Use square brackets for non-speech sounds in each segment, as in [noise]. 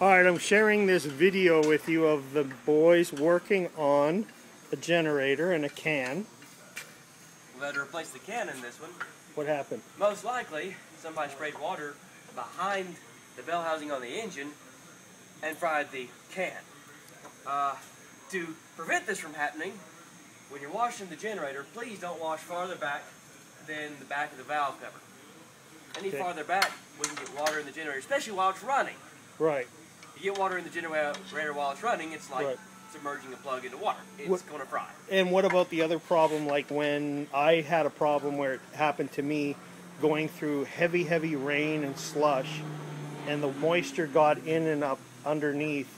Alright, I'm sharing this video with you of the boys working on a generator and a can. We had to replace the can in this one. What happened? Most likely, somebody sprayed water behind the bell housing on the engine and fried the can. Uh, to prevent this from happening, when you're washing the generator, please don't wash farther back than the back of the valve cover. Any Okay. farther back, we can get water in the generator, especially while it's running. Right. You get water in the generator while it's running, it's like Right. submerging a plug into water. It's What- going to fry. And what about the other problem, like when I had a problem where it happened to me going through heavy, heavy rain and slush, and the moisture got in and up underneath?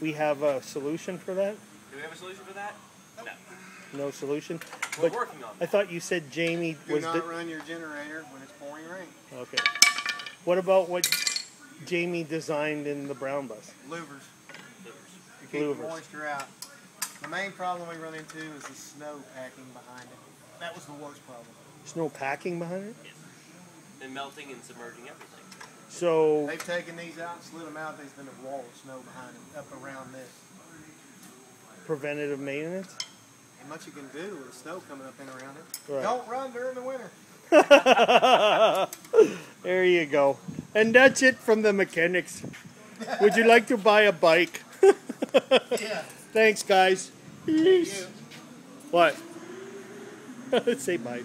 We have a solution for that? Do we have a solution for that? No. No solution? We're But working on I thought you said Jamie Do was not run your generator when it's pouring rain. Okay. What about what Jamie designed in the brown bus? Louvers. To keep Louvers. the moisture out. The main problem we run into is the snow packing behind it. That was the worst problem. There's no packing behind it? Yes. And melting and submerging everything. So, They've taken these out, slid them out. There's been a wall of snow behind them, up around this. preventative maintenance? Ain't much you can do with the snow coming up in around it. Right. Don't run during the winter. [laughs] there you go. And that's it from the mechanics. Would you like to buy a bike? [laughs] Yeah. Thanks, guys. Peace. You. What? [laughs] Say bye.